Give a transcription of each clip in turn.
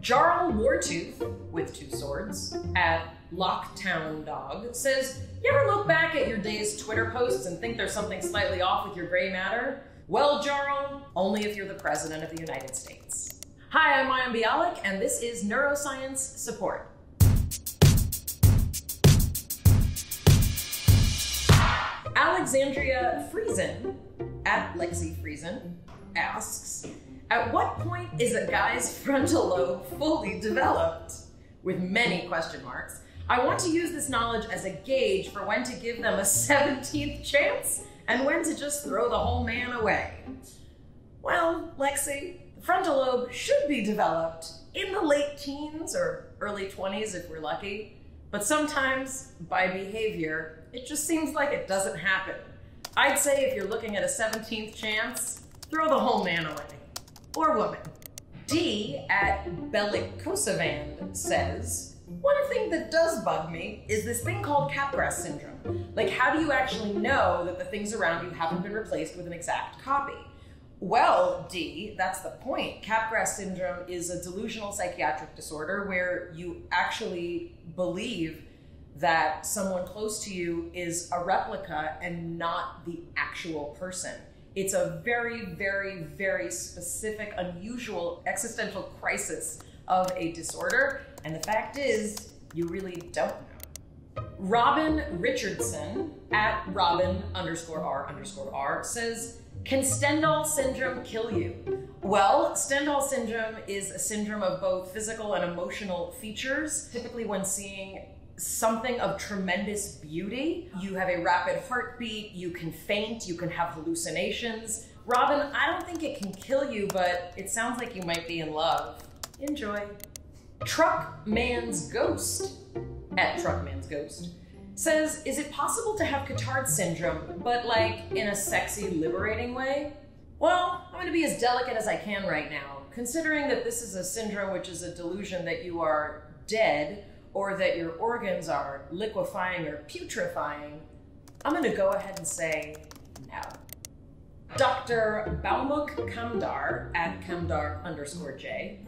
Jarl Wartooth, with two swords, at Locktown Dog, says, You ever look back at your day's Twitter posts and think there's something slightly off with your gray matter? Well, Jarl, only if you're the President of the United States. Hi, I'm Mayim Bialik, and this is Neuroscience Support. Alexandria Friesen, at Lexi Friesen, asks, At what point is a guy's frontal lobe fully developed? With many question marks. I want to use this knowledge as a gauge for when to give them a 17th chance and when to just throw the whole man away. Well, Lexi, the frontal lobe should be developed in the late teens or early 20s if we're lucky, but sometimes by behavior, it just seems like it doesn't happen. I'd say if you're looking at a 17th chance, throw the whole man away. Or woman. D at Bellicosavand says, one thing that does bug me is this thing called Capgras syndrome. Like, how do you actually know that the things around you haven't been replaced with an exact copy? Well, D, that's the point. Capgras syndrome is a delusional psychiatric disorder where you actually believe that someone close to you is a replica and not the actual person. It's a very, very, very specific, unusual existential crisis of a disorder. And the fact is, you really don't know. Robin Richardson at Robin underscore R underscore R says, Can Stendhal syndrome kill you? Well, Stendhal syndrome is a syndrome of both physical and emotional features. Typically, when seeing something of tremendous beauty. You have a rapid heartbeat, you can faint, you can have hallucinations. Robin, I don't think it can kill you, but it sounds like you might be in love. Enjoy. Truck Man's Ghost, at Truck Man's Ghost, says, Is it possible to have Cotard syndrome, but like in a sexy, liberating way? Well, I'm gonna be as delicate as I can right now. Considering that this is a syndrome which is a delusion that you are dead, or that your organs are liquefying or putrefying, I'm going to go ahead and say no. Dr. Baumuk Kamdar at Kamdar underscore J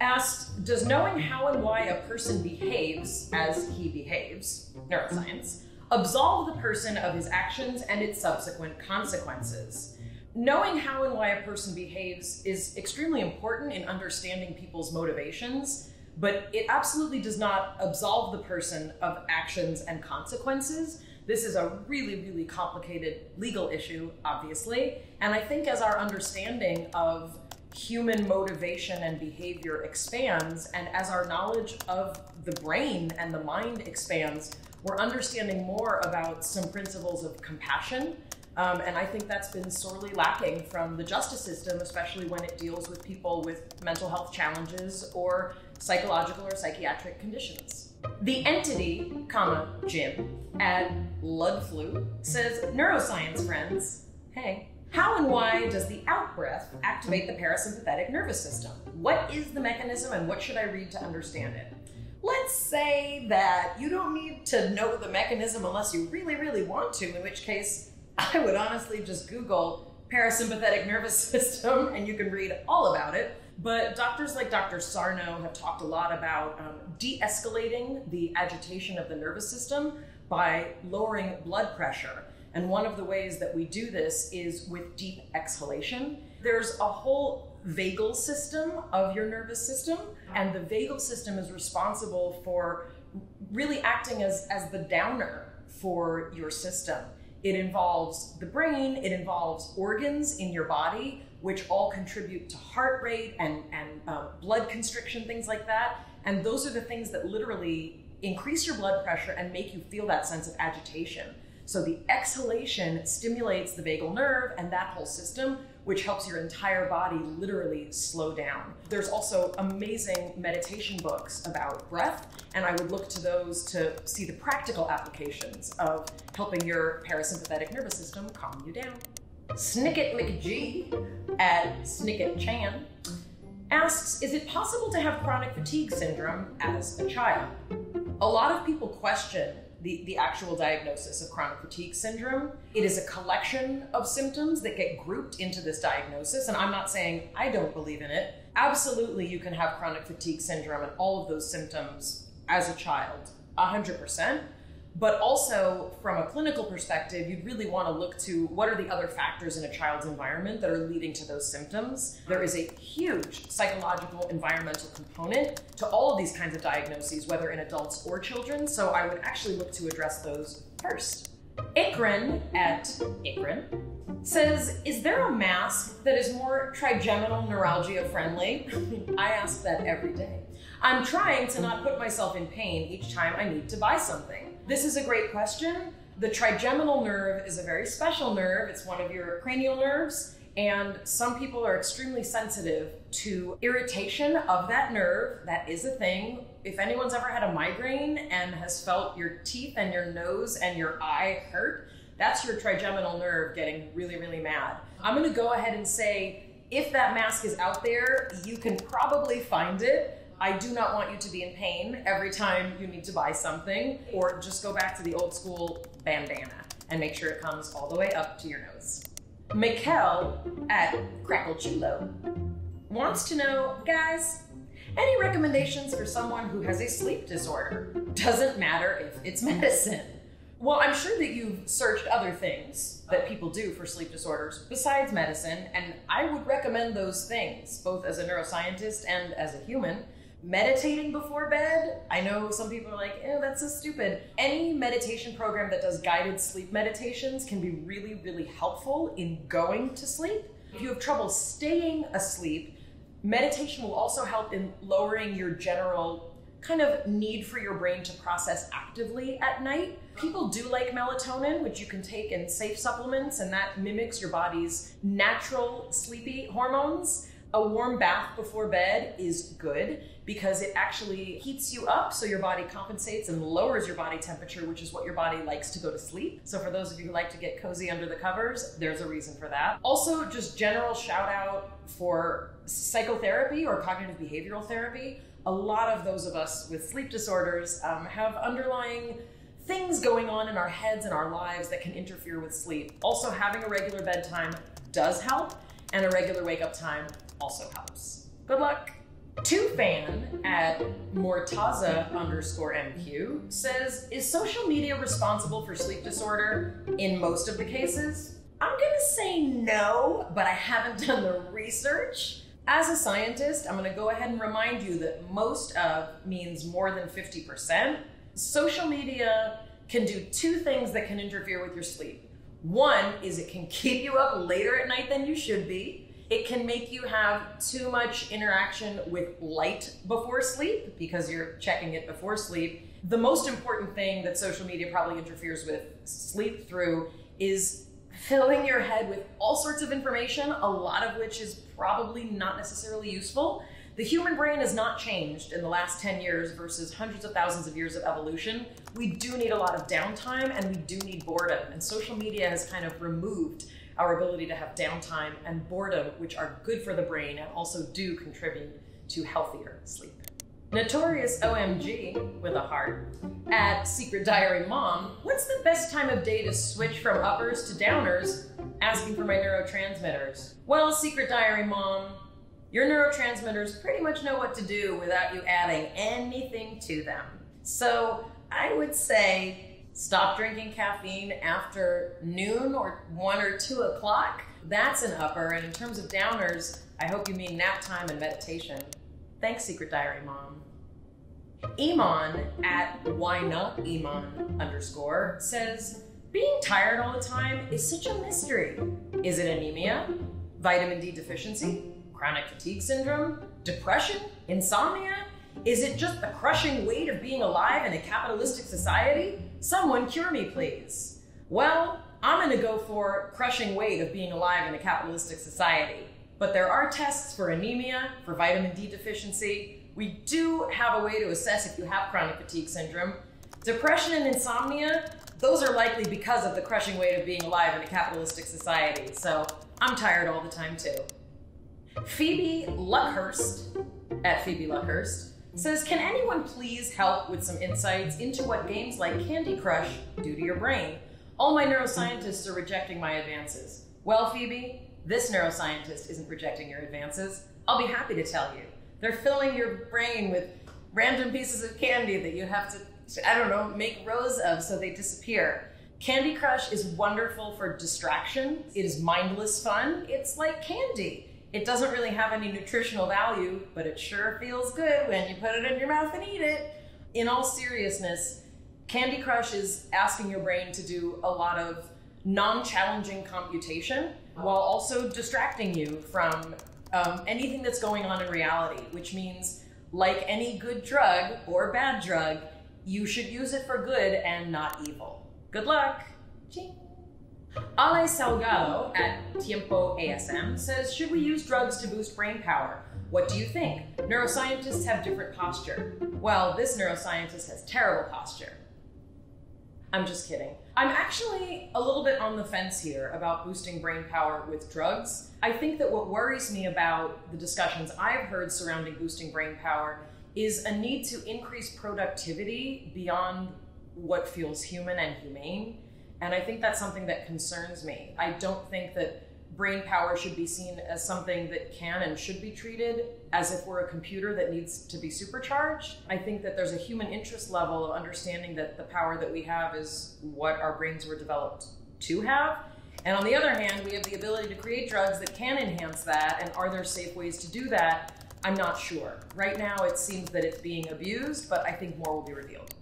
asked, does knowing how and why a person behaves as he behaves, neuroscience, absolve the person of his actions and its subsequent consequences? Knowing how and why a person behaves is extremely important in understanding people's motivations but it absolutely does not absolve the person of actions and consequences. This is a really, really complicated legal issue, obviously. And I think as our understanding of human motivation and behavior expands, and as our knowledge of the brain and the mind expands, we're understanding more about some principles of compassion. Um, and I think that's been sorely lacking from the justice system, especially when it deals with people with mental health challenges or psychological or psychiatric conditions. The entity, comma, Jim, at Ludflu says, neuroscience friends, hey, how and why does the out breath activate the parasympathetic nervous system? What is the mechanism and what should I read to understand it? Let's say that you don't need to know the mechanism unless you really, really want to, in which case I would honestly just Google parasympathetic nervous system and you can read all about it. But doctors like Dr. Sarno have talked a lot about um, de escalating the agitation of the nervous system by lowering blood pressure. And one of the ways that we do this is with deep exhalation. There's a whole vagal system of your nervous system, and the vagal system is responsible for really acting as, as the downer for your system. It involves the brain, it involves organs in your body, which all contribute to heart rate and, and uh, blood constriction, things like that. And those are the things that literally increase your blood pressure and make you feel that sense of agitation. So the exhalation stimulates the vagal nerve and that whole system, which helps your entire body literally slow down. There's also amazing meditation books about breath, and I would look to those to see the practical applications of helping your parasympathetic nervous system calm you down. Snicket McGee at Snicket Chan asks, is it possible to have chronic fatigue syndrome as a child? A lot of people question the, the actual diagnosis of chronic fatigue syndrome. It is a collection of symptoms that get grouped into this diagnosis. And I'm not saying I don't believe in it. Absolutely, you can have chronic fatigue syndrome and all of those symptoms as a child, 100%. But also, from a clinical perspective, you'd really want to look to what are the other factors in a child's environment that are leading to those symptoms. There is a huge psychological, environmental component to all of these kinds of diagnoses, whether in adults or children. So I would actually look to address those first. Ikrin at Ikrin says, Is there a mask that is more trigeminal neuralgia friendly? I ask that every day. I'm trying to not put myself in pain each time I need to buy something. This is a great question. The trigeminal nerve is a very special nerve. It's one of your cranial nerves. And some people are extremely sensitive to irritation of that nerve. That is a thing. If anyone's ever had a migraine and has felt your teeth and your nose and your eye hurt, that's your trigeminal nerve getting really, really mad. I'm gonna go ahead and say if that mask is out there, you can probably find it. I do not want you to be in pain every time you need to buy something, or just go back to the old school bandana and make sure it comes all the way up to your nose. Mikkel at Crackle Chulo wants to know, guys, any recommendations for someone who has a sleep disorder? Doesn't matter if it's medicine. Well, I'm sure that you've searched other things that people do for sleep disorders besides medicine, and I would recommend those things, both as a neuroscientist and as a human meditating before bed. I know some people are like, "Oh, that's so stupid." Any meditation program that does guided sleep meditations can be really, really helpful in going to sleep. If you have trouble staying asleep, meditation will also help in lowering your general kind of need for your brain to process actively at night. People do like melatonin, which you can take in safe supplements, and that mimics your body's natural sleepy hormones. A warm bath before bed is good because it actually heats you up so your body compensates and lowers your body temperature, which is what your body likes to go to sleep. So, for those of you who like to get cozy under the covers, there's a reason for that. Also, just general shout out for psychotherapy or cognitive behavioral therapy. A lot of those of us with sleep disorders um, have underlying things going on in our heads and our lives that can interfere with sleep. Also, having a regular bedtime does help, and a regular wake up time also helps. Good luck. Two fan at Mortaza underscore MQ says, Is social media responsible for sleep disorder in most of the cases? I'm gonna say no, but I haven't done the research. As a scientist, I'm gonna go ahead and remind you that most of means more than 50%. Social media can do two things that can interfere with your sleep. One is it can keep you up later at night than you should be. It can make you have too much interaction with light before sleep because you're checking it before sleep. The most important thing that social media probably interferes with sleep through is filling your head with all sorts of information, a lot of which is probably not necessarily useful. The human brain has not changed in the last 10 years versus hundreds of thousands of years of evolution. We do need a lot of downtime and we do need boredom. And social media has kind of removed our ability to have downtime and boredom, which are good for the brain and also do contribute to healthier sleep. Notorious OMG with a heart at Secret Diary Mom, what's the best time of day to switch from uppers to downers? Asking for my neurotransmitters. Well, Secret Diary Mom, your neurotransmitters pretty much know what to do without you adding anything to them. So I would say stop drinking caffeine after noon or one or two o'clock, that's an upper. And in terms of downers, I hope you mean nap time and meditation. Thanks, Secret Diary Mom. Iman at why not Iman underscore says, being tired all the time is such a mystery. Is it anemia? Vitamin D deficiency? Chronic fatigue syndrome? Depression? Insomnia? Is it just the crushing weight of being alive in a capitalistic society? Someone cure me, please. Well, I'm going to go for crushing weight of being alive in a capitalistic society. But there are tests for anemia, for vitamin D deficiency. We do have a way to assess if you have chronic fatigue syndrome. Depression and insomnia, those are likely because of the crushing weight of being alive in a capitalistic society. So I'm tired all the time too. Phoebe Luckhurst, at Phoebe Luckhurst, says, Can anyone please help with some insights into what games like Candy Crush do to your brain? All my neuroscientists are rejecting my advances. Well, Phoebe, this neuroscientist isn't rejecting your advances. I'll be happy to tell you. They're filling your brain with random pieces of candy that you have to, I don't know, make rows of so they disappear. Candy Crush is wonderful for distraction. It is mindless fun. It's like candy. It doesn't really have any nutritional value, but it sure feels good when you put it in your mouth and eat it. In all seriousness, Candy Crush is asking your brain to do a lot of non challenging computation while also distracting you from um, anything that's going on in reality, which means, like any good drug or bad drug, you should use it for good and not evil. Good luck! Ching. Ale Salgado at Tiempo ASM says, Should we use drugs to boost brain power? What do you think? Neuroscientists have different posture. Well, this neuroscientist has terrible posture. I'm just kidding. I'm actually a little bit on the fence here about boosting brain power with drugs. I think that what worries me about the discussions I've heard surrounding boosting brain power is a need to increase productivity beyond what feels human and humane. And I think that's something that concerns me. I don't think that brain power should be seen as something that can and should be treated as if we're a computer that needs to be supercharged. I think that there's a human interest level of understanding that the power that we have is what our brains were developed to have. And on the other hand, we have the ability to create drugs that can enhance that. And are there safe ways to do that? I'm not sure. Right now, it seems that it's being abused, but I think more will be revealed.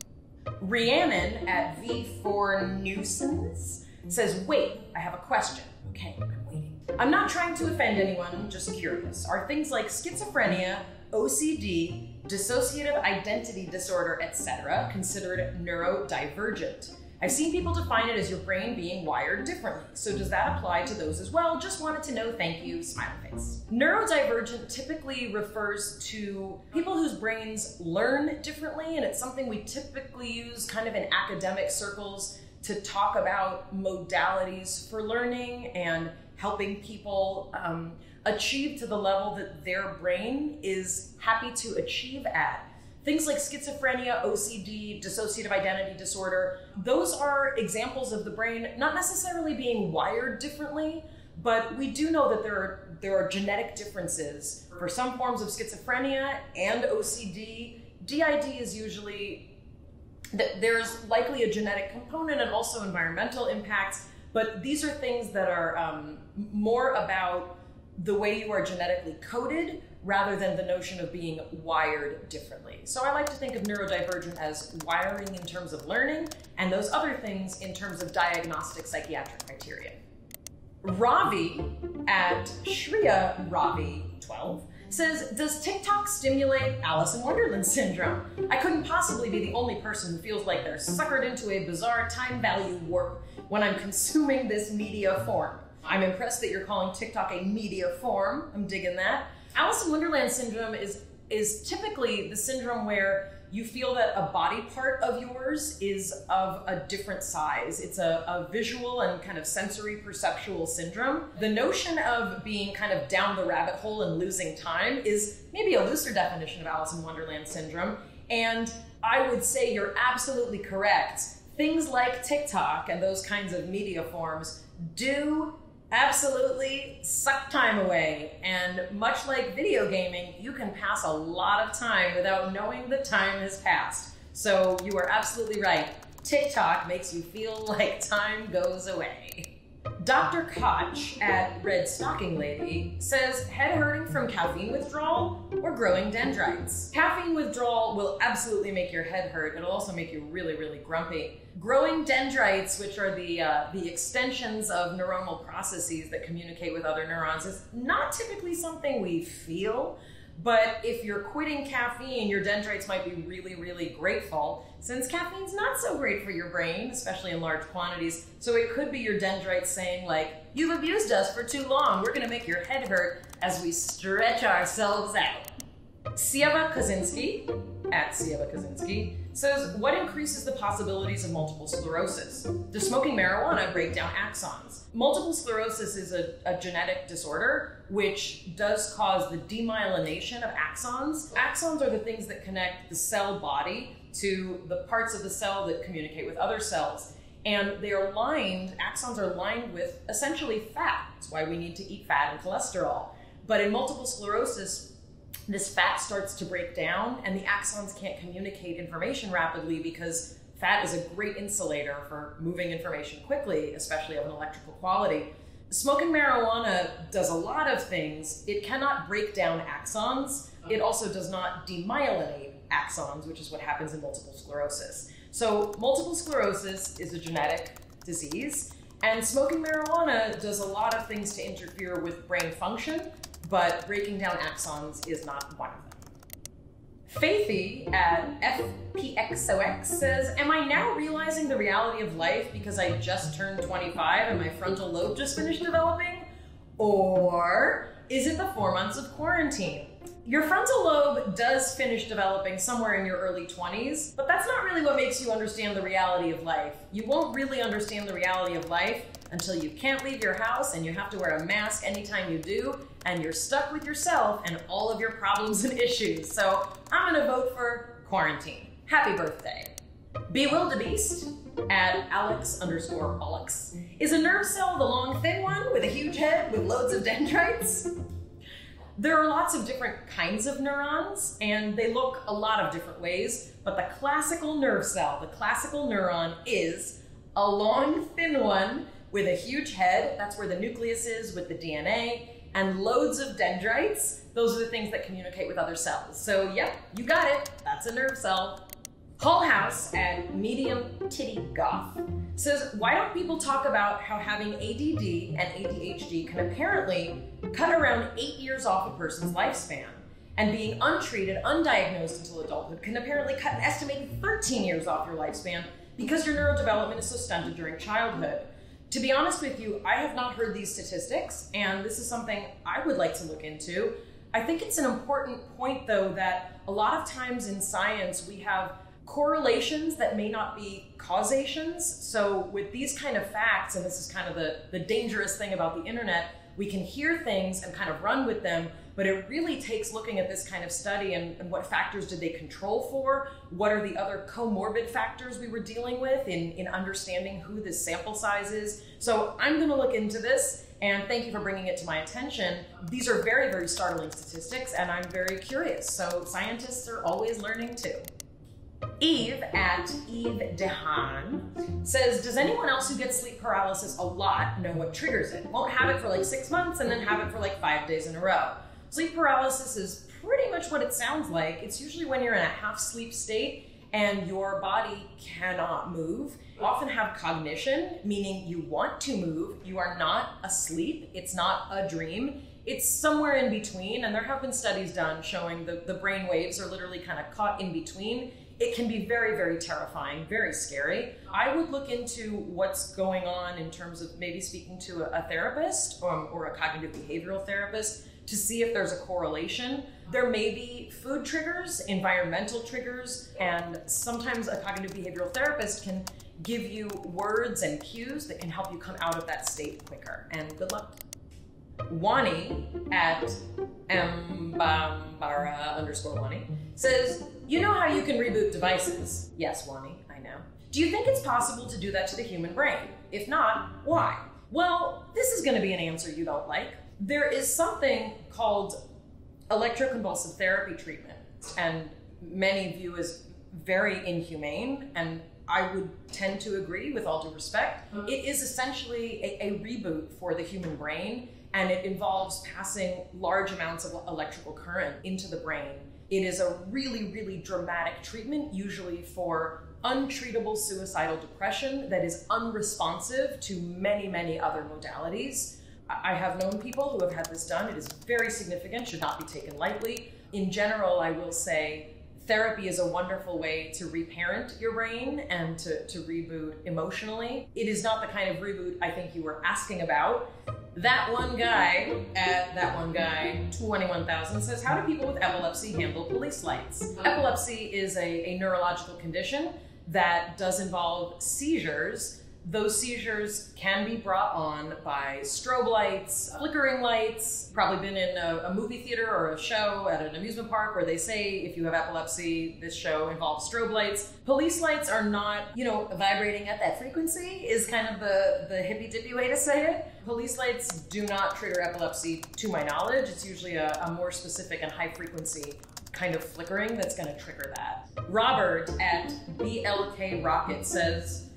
Rhiannon at V4 Nuisance says, Wait, I have a question. Okay, I'm waiting. I'm not trying to offend anyone, just curious. Are things like schizophrenia, OCD, dissociative identity disorder, etc., considered neurodivergent? I've seen people define it as your brain being wired differently. So does that apply to those as well? Just wanted to know, thank you, smiley face. Neurodivergent typically refers to people whose brains learn differently, and it's something we typically use kind of in academic circles to talk about modalities for learning and helping people um, achieve to the level that their brain is happy to achieve at. Things like schizophrenia, OCD, dissociative identity disorder, those are examples of the brain not necessarily being wired differently, but we do know that there are, there are genetic differences. For some forms of schizophrenia and OCD, DID is usually there's likely a genetic component and also environmental impacts, but these are things that are um, more about the way you are genetically coded rather than the notion of being wired differently. So I like to think of neurodivergent as wiring in terms of learning and those other things in terms of diagnostic psychiatric criteria. Ravi at Shriya Ravi 12 says, Does TikTok stimulate Alice in Wonderland syndrome? I couldn't possibly be the only person who feels like they're suckered into a bizarre time value warp when I'm consuming this media form. I'm impressed that you're calling TikTok a media form. I'm digging that. Alice in Wonderland syndrome is is typically the syndrome where you feel that a body part of yours is of a different size. It's a, a, visual and kind of sensory perceptual syndrome. The notion of being kind of down the rabbit hole and losing time is maybe a looser definition of Alice in Wonderland syndrome. And I would say you're absolutely correct. Things like TikTok and those kinds of media forms do absolutely suck time away. And much like video gaming, you can pass a lot of time without knowing the time has passed. So you are absolutely right. TikTok makes you feel like time goes away. Dr. Koch at Red Stocking Lady says head hurting from caffeine withdrawal or growing dendrites. Caffeine withdrawal will absolutely make your head hurt. It'll also make you really, really grumpy. Growing dendrites, which are the uh, the extensions of neuronal processes that communicate with other neurons, is not typically something we feel. But if you're quitting caffeine, your dendrites might be really, really grateful since caffeine's not so great for your brain, especially in large quantities. So it could be your dendrites saying, like, you've abused us for too long. We're going to make your head hurt as we stretch ourselves out. Sieva Kaczynski at Sieva Kaczynski, says, What increases the possibilities of multiple sclerosis? Does smoking marijuana break down axons? Multiple sclerosis is a, a genetic disorder which does cause the demyelination of axons. Axons are the things that connect the cell body to the parts of the cell that communicate with other cells. And they are lined, axons are lined with essentially fat. That's why we need to eat fat and cholesterol. But in multiple sclerosis, this fat starts to break down and the axons can't communicate information rapidly because fat is a great insulator for moving information quickly, especially of an electrical quality. Smoking marijuana does a lot of things. It cannot break down axons. It also does not demyelinate axons, which is what happens in multiple sclerosis. So, multiple sclerosis is a genetic disease, and smoking marijuana does a lot of things to interfere with brain function, but breaking down axons is not one of them. Faithy at FPXOX says, Am I now realizing the reality of life because I just turned 25 and my frontal lobe just finished developing? Or is it the four months of quarantine? Your frontal lobe does finish developing somewhere in your early 20s, but that's not really what makes you understand the reality of life. You won't really understand the reality of life until you can't leave your house and you have to wear a mask anytime you do, and you're stuck with yourself and all of your problems and issues. So I'm gonna vote for quarantine. Happy birthday. Bewildebeest at Alex underscore Alex is a nerve cell the long thin one with a huge head with loads of dendrites. There are lots of different kinds of neurons, and they look a lot of different ways, but the classical nerve cell, the classical neuron, is a long, thin one with a huge head. That's where the nucleus is with the DNA, and loads of dendrites. Those are the things that communicate with other cells. So, yep, you got it. That's a nerve cell. Hull House and Medium Titty Goth says, Why don't people talk about how having ADD and ADHD can apparently cut around eight years off a person's lifespan? And being untreated, undiagnosed until adulthood can apparently cut an estimated 13 years off your lifespan because your neurodevelopment is so stunted during childhood. To be honest with you, I have not heard these statistics, and this is something I would like to look into. I think it's an important point, though, that a lot of times in science we have correlations that may not be causations. So, with these kind of facts, and this is kind of the, the dangerous thing about the internet, we can hear things and kind of run with them, but it really takes looking at this kind of study and, and, what factors did they control for? What are the other comorbid factors we were dealing with in, in understanding who this sample size is? So, I'm going to look into this. And thank you for bringing it to my attention. These are very, very startling statistics, and I'm very curious. So, scientists are always learning too. Eve at Eve Dehan says, Does anyone else who gets sleep paralysis a lot know what triggers it? Won't have it for like six months and then have it for like five days in a row. Sleep paralysis is pretty much what it sounds like. It's usually when you're in a half sleep state and your body cannot move. You often have cognition, meaning you want to move. You are not asleep. It's not a dream. It's somewhere in between. And there have been studies done showing the, the brain waves are literally kind of caught in between it can be very, very terrifying, very scary. I would look into what's going on in terms of maybe speaking to a, therapist or, or a cognitive behavioral therapist to see if there's a correlation. There may be food triggers, environmental triggers, and sometimes a cognitive behavioral therapist can give you words and cues that can help you come out of that state quicker. And good luck. Wani at Mbambara underscore Wani says, You know how you can reboot devices? Yes, Wani, I know. Do you think it's possible to do that to the human brain? If not, why? Well, this is going to be an answer you don't like. There is something called electroconvulsive therapy treatment, and many view as very inhumane, and I would tend to agree with all due respect. Mm-hmm. It is essentially a, a reboot for the human brain and it involves passing large amounts of electrical current into the brain. It is a really, really dramatic treatment, usually for untreatable suicidal depression that is unresponsive to many, many other modalities. I have known people who have had this done. It is very significant, should not be taken lightly. In general, I will say therapy is a wonderful way to reparent your brain and to, to reboot emotionally. It is not the kind of reboot I think you were asking about, That one guy at that one guy 21,000 says, How do people with epilepsy handle police lights? Uh-huh. Epilepsy is a, a neurological condition that does involve seizures those seizures can be brought on by strobe lights, flickering lights. Probably been in a, a, movie theater or a show at an amusement park where they say if you have epilepsy, this show involves strobe lights. Police lights are not, you know, vibrating at that frequency is kind of the, the hippy dippy way to say it. Police lights do not trigger epilepsy to my knowledge. It's usually a, a more specific and high frequency kind of flickering that's going to trigger that. Robert at BLK Rocket says,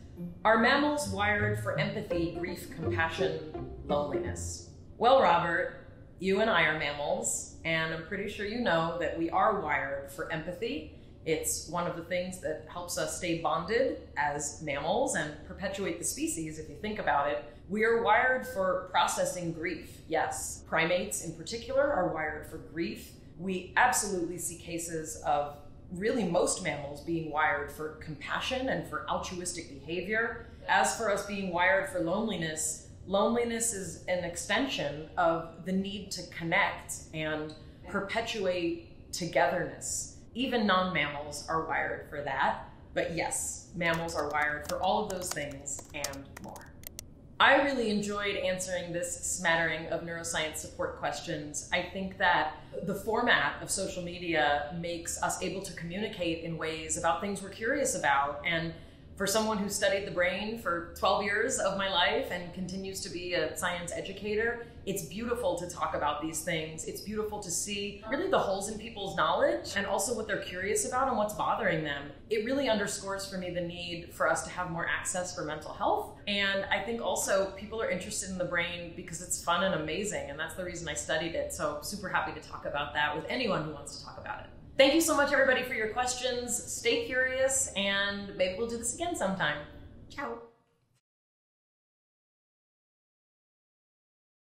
are mammals wired for empathy, grief, compassion, loneliness? Well, Robert, you and I are mammals, and I'm pretty sure you know that we are wired for empathy. It's one of the things that helps us stay bonded as mammals and perpetuate the species, if you think about it. We are wired for processing grief, yes. Primates in particular are wired for grief. We absolutely see cases of really most mammals being wired for compassion and for altruistic behavior. As for us being wired for loneliness, loneliness is an extension of the need to connect and perpetuate togetherness. Even non mammals are wired for that. But yes, mammals are wired for all of those things and more. I really enjoyed answering this smattering of neuroscience support questions. I think that the format of social media makes us able to communicate in ways about things we're curious about and for someone who studied the brain for 12 years of my life and continues to be a science educator, it's beautiful to talk about these things. It's beautiful to see really the holes in people's knowledge and also what they're curious about and what's bothering them. It really underscores for me the need for us to have more access for mental health. And I think also people are interested in the brain because it's fun and amazing. And that's the reason I studied it. So, super happy to talk about that with anyone who wants to talk about it. Thank you so much, everybody, for your questions. Stay curious, and maybe we'll do this again sometime. Ciao.